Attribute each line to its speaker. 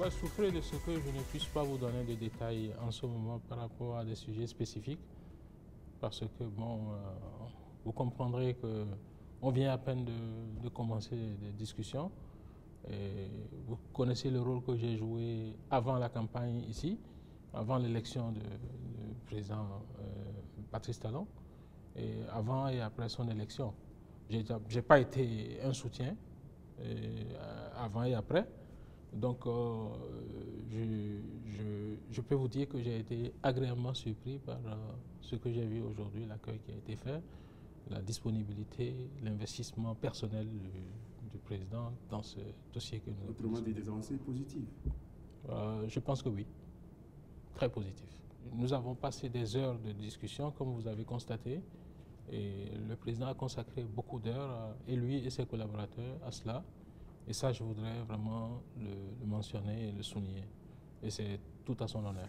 Speaker 1: Moi, souffrez de ce que je ne puisse pas vous donner de détails en ce moment par rapport à des sujets spécifiques, parce que, bon, euh, vous comprendrez que on vient à peine de, commencer des discussions. Vous connaissez le rôle que j'ai joué avant la campagne ici, avant l'élection du président euh, Patrice Talon, et avant et après son élection. Je n'ai pas été un soutien euh, avant et après. Donc, euh, je, peux vous dire que j'ai été agréablement surpris par ce que j'ai vu aujourd'hui, l'accueil qui a été fait la disponibilité, l'investissement personnel du, président dans ce dossier que nous
Speaker 2: Autrement dit, des avancées positives
Speaker 1: euh, Je pense que oui, très positif. Nous avons passé des heures de discussion, comme vous avez constaté, et le président a consacré beaucoup d'heures, et lui et ses collaborateurs, à cela. Et ça, je voudrais vraiment le mentionner et le souligner. Et c'est tout à son honneur.